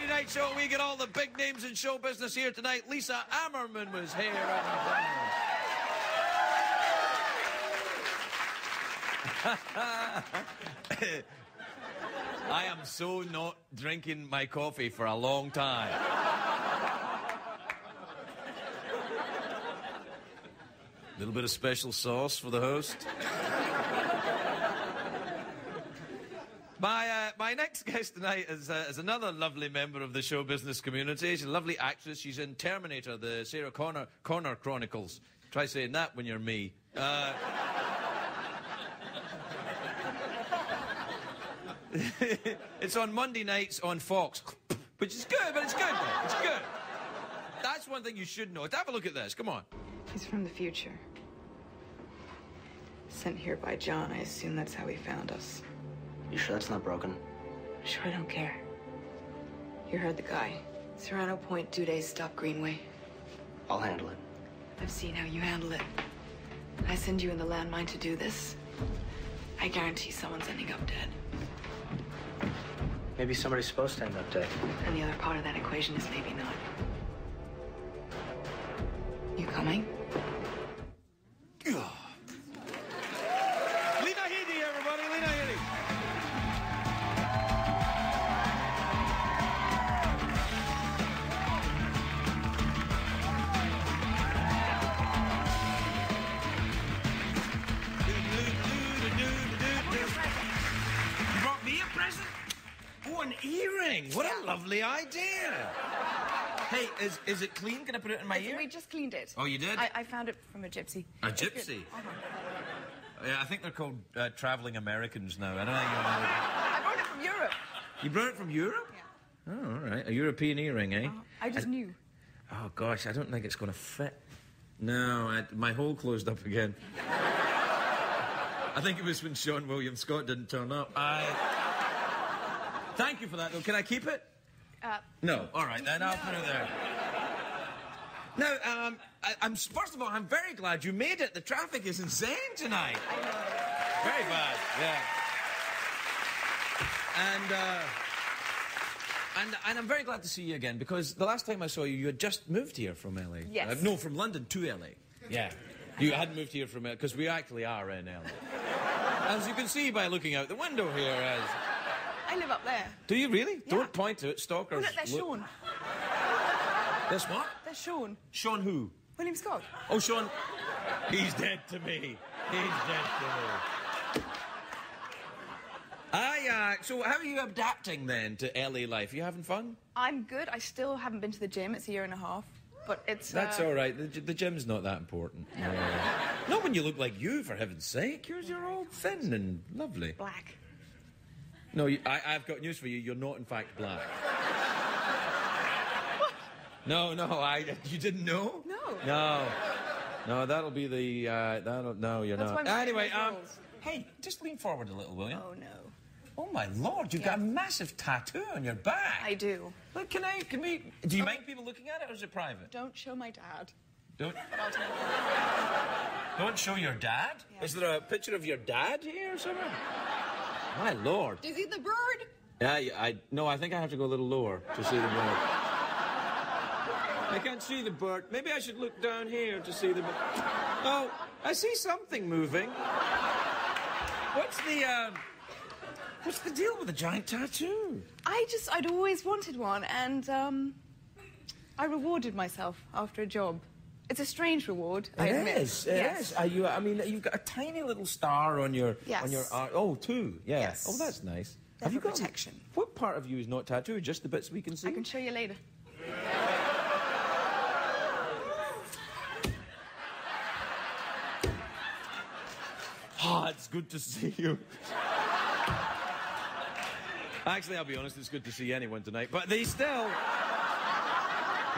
Friday night show, we get all the big names in show business here tonight. Lisa Ammerman was here. Oh, I am so not drinking my coffee for a long time. A little bit of special sauce for the host. My, next guest tonight is, uh, is another lovely member of the show business community. She's a lovely actress. She's in Terminator, the Sarah Connor, Connor Chronicles. Try saying that when you're me. Uh, it's on Monday nights on Fox, which is good, but it's good. It's good. That's one thing you should know. Have a look at this. Come on. He's from the future. Sent here by John. I assume that's how he found us. You sure that's not broken? Sure, I don't care. You heard the guy. Serrano Point, two days, stop Greenway. I'll handle it. I've seen how you handle it. I send you in the landmine to do this. I guarantee someone's ending up dead. Maybe somebody's supposed to end up dead. And the other part of that equation is maybe not. You coming? Lovely idea. Hey, is, is it clean? Can I put it in my ear? We just cleaned it. Oh, you did? I, I found it from a gypsy. A It's gypsy? Uh-huh. Yeah, I think they're called uh, traveling Americans now. I don't think I brought it from Europe. you brought it from Europe. Yeah. Oh, all right. A European earring, eh? Uh, I just knew. Oh gosh, I don't think it's going to fit. No, I, my hole closed up again. I think it was when Seann William Scott didn't turn up. I. Thank you for that, though. Can I keep it? Uh, No. All right, then I'll put it there. Now, um, I, I'm first of all, I'm very glad you made it. The traffic is insane tonight. I know. Very bad, yeah. And, uh, and, and I'm very glad to see you again because the last time I saw you, you had just moved here from LA. Yes. Uh, no, from London to LA. Yeah. You hadn't moved here from LA because we actually are in LA. As you can see by looking out the window here, as. I live up there. Do you really? Yeah. Don't point to it, stalkers. Oh, look, there's look- Seann. There's what? There's Seann. Seann who? William Scott. Oh, Sean. He's dead to me. He's dead to me. I, uh, so how are you adapting then to LA life? Are you having fun? I'm good. I still haven't been to the gym. It's a year and a half. But it's. That's uh, all right. The, the gym's not that important. No. Not when you look like you, for heaven's sake. You're, you're all thin and lovely. Black. No, you, I, I've got news for you. You're not, in fact, black. no, no, I. You didn't know? No. No. No, that'll be the. Uh, that'll. No, you're That's not. Anyway, um. Hey, just lean forward a little, will you? Oh, no. Oh my lord, you've got a massive tattoo on your back. I do. Look, can I? Can we? Do you mind people looking at it, or is it private? Don't show my dad. Don't. I'll tell you. Don't show your dad. Yeah. Is there a picture of your dad here somewhere? My lord. Is he the bird? Yeah, yeah, I no. I think I have to go a little lower to see the bird. I can't see the bird. Maybe I should look down here to see the bird. Oh, I see something moving. What's the um? What's the deal with a giant tattoo? I just, I'd always wanted one, and um, I rewarded myself after a job. It's a strange reward, I It admit. is. It yes. is. Are you? I mean, you've got a tiny little star on your Yes. on your arm. Oh, two. Yeah. Yes. Oh, that's nice. They're Have you got protection. What part of you is not tattooed? Just the bits we can see. I can show you later. Ah, it's good to see you. Actually, I'll be honest, it's good to see anyone tonight, but they still.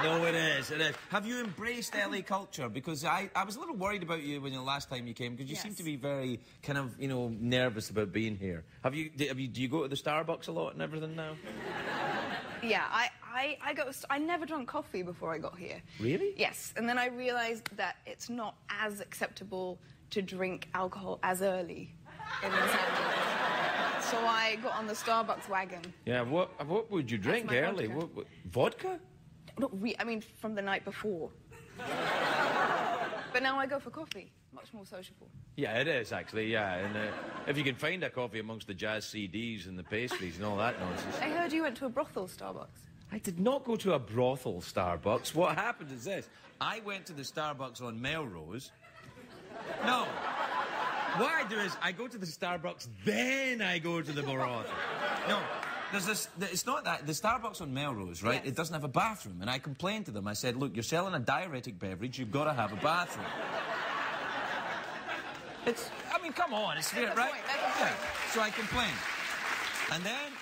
No, it is. It is. Have you embraced LA culture? Because I, I was a little worried about you when the last time you came, because you seem Yes. to be very kind of, you know, nervous about being here. Have you? do- Have you? Do you go to the Starbucks a lot and everything now? Yeah, I, I, I got, I never drank coffee before I got here. Really? Yes, and then I realized that it's not as acceptable to drink alcohol as early in Los Angeles. So I got on the Starbucks wagon. Yeah, what what would you drink early? vodka. What, what, vodka? Not re- I mean, from the night before. but now I go for coffee. Much more sociable. Yeah, it is actually. Yeah, and uh, if you can find a coffee amongst the jazz CDs and the pastries and all that nonsense. I heard you went to a brothel Starbucks. I did not go to a brothel Starbucks. What happened is this: I went to the Starbucks on Melrose. No. What I do is I go to the Starbucks, then I go to the brothel. No. There's this, it's not that. The Starbucks on Melrose, right? Yes. It doesn't have a bathroom. And I complained to them. I said, look, you're selling a diuretic beverage. You've got to have a bathroom. It's, I mean, come on. It's fair, right? point, Yeah. So I complained. And then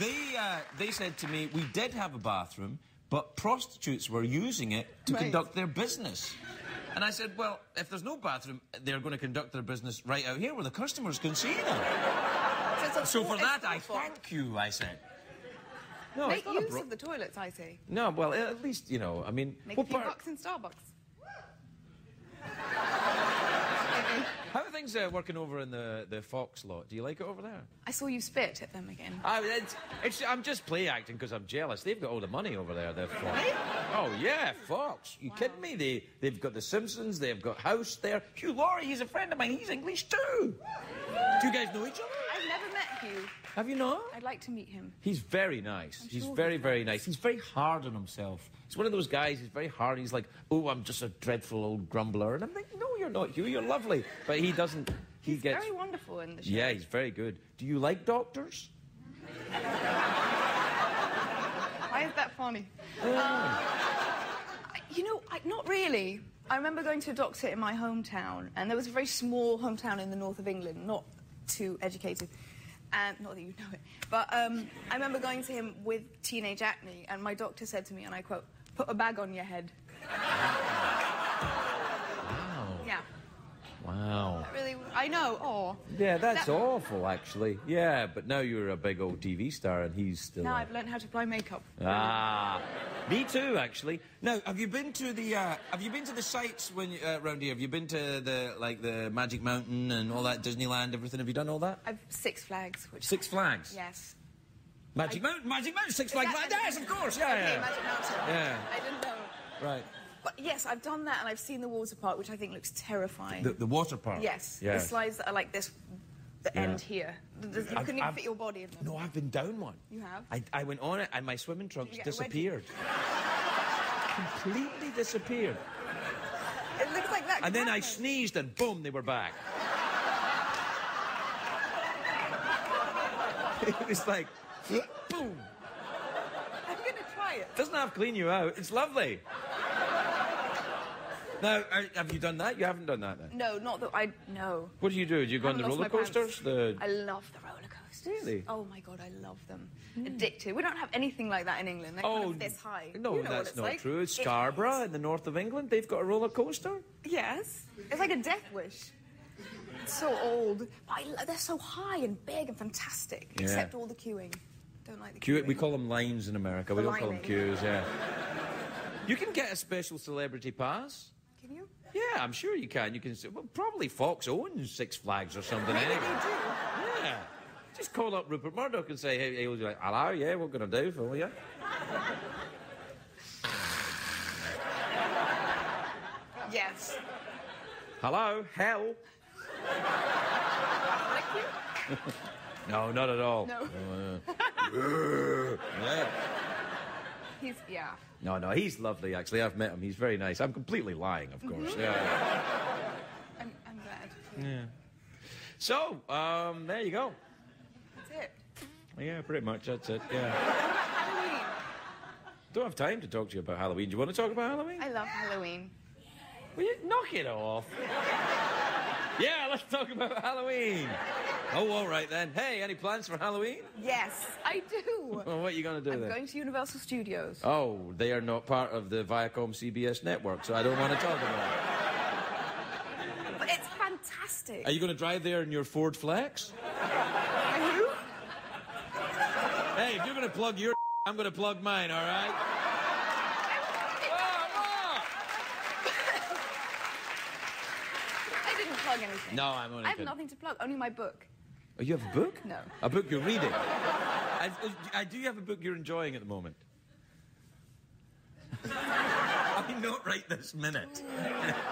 they, uh, they said to me, we did have a bathroom, but prostitutes were using it to Right. conduct their business. And I said, well, if there's no bathroom, they're going to conduct their business right out here where the customers can see them. So, for that, I thank you, I said. No, Make it's not a use of the toilets, I say. No, well, at least, you know, I mean... Make what a few part- bucks in Starbucks. How are things uh, working over in the, the Fox lot? Do you like it over there? I saw you spit at them again. I, it's, it's, I'm just play acting because I'm jealous. They've got all the money over there. They're Fox. Really? Oh yeah, Fox. You kidding me? They they've got the Simpsons. They've got House there. Hugh Laurie, he's a friend of mine. He's English too. Do you guys know each other? Met Hugh. Have you not? I'd like to meet him. He's very nice. he's sure very he's very nice. He's very hard on himself. He's one of those guys. He's very hard. He's like, oh, I'm just a dreadful old grumbler, and I'm like, no, you're not, Hugh. You're lovely. But he doesn't. He He's gets. very wonderful in the show. Yeah, he's very good. Do you like doctors? Why is that funny? Uh, you know, I, not really. I remember going to a doctor in my hometown, and there was a very small hometown in the north of England, not too educated, and not that you know it. But um, I remember going to him with teenage acne, and my doctor said to me, and I quote, "Put a bag on your head." Yeah, Wow. that really. I know. Oh. Yeah, that's That- awful, actually. Yeah, but now you're a big old TV star, and he's still. Now a- I've learned how to apply makeup. Ah, me too, actually. Now, have you been to the uh, Have you been to the sites when uh, around here? Have you been to the like the Magic Mountain and all that Disneyland, everything? Have you done all that? I've Six Flags, which. Six Flags. Yes. Magic Mountain, Magic Mountain, Six Flags. that- Yes, of course. Yeah, Okay, yeah. Magic Mountain. Yeah. I didn't know. Right. But yes, I've done that, and I've seen the water park, which I think looks terrifying. The, the water park. yes, Yeah. the slides that are like this, the Yeah. end here. You I've- couldn't even fit your body in them. No, I've been down one. You have? I, I went on it, and my swimming trunks wet? disappeared. Completely disappeared. It looks like that. And then I sneezed, and boom, they were back. it was like, boom. I'm gonna try it. Doesn't have to clean you out. It's lovely. Now, are, have you done that? You haven't done that then. No, not that I. No. What do you do? Do you go on the roller lost my pants. coasters? The I love the roller coasters. Really? Oh my god, I love them. Hmm. Addicted. We don't have anything like that in England. They're kind oh, of this high. no, You know that's it's not like. true. It's It Scarborough in the north of England. They've got a roller coaster. Yes. It's like a death wish. It's so old. But I, they're so high and big and fantastic. Yeah. Except all the queuing. Don't like the Queue, queuing. we call them lines in America. We don't call them queues. Yeah. You can get a special celebrity pass. Yeah, I'm sure you can. You can. s- Well, probably Fox owns Six Flags or something. Anyway. Yeah. Just call up Rupert Murdoch and say, hey, he'll be like, hello, yeah, what can I do for you? Yes. Hello, hell. No, not at all. No. Uh, yeah. He's yeah. No, no, he's lovely, actually. I've met him. He's very nice. I'm completely lying, of course. Mm-hmm. Yeah. I'm, I'm glad. yeah. So, um, there you go. That's it. Yeah, pretty much. That's it. Yeah. Halloween. Don't have time to talk to you about Halloween. Do you want to talk about Halloween? I love Halloween. Will you knock it off? yeah, let's talk about Halloween. Oh, all right then. Hey, any plans for Halloween? Yes, I do. Well, what are you going to do I'm then? going to Universal Studios. Oh, they are not part of the Viacom CBS network, so I don't want to talk about it. But it's fantastic. Are you going to drive there in your Ford Flex? Are you? Hey, if you're going to plug your, I'm going to plug mine. All right? Oh, I didn't plug anything. No, I'm only I have kidding. nothing to plug. Only my book. Oh, you have a book? No. A book you're reading? I, I, do you have a book you're enjoying at the moment? I mean, not right this minute.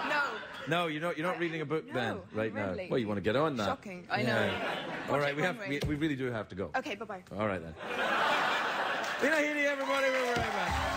No. No, you're not. You're not reading a book No, then, right really. now. Well, you want to get on that? Shocking. I know. All right, we have. We, we really do have to go. Okay, bye bye. All right then. Lena Headey, everybody. We're right back.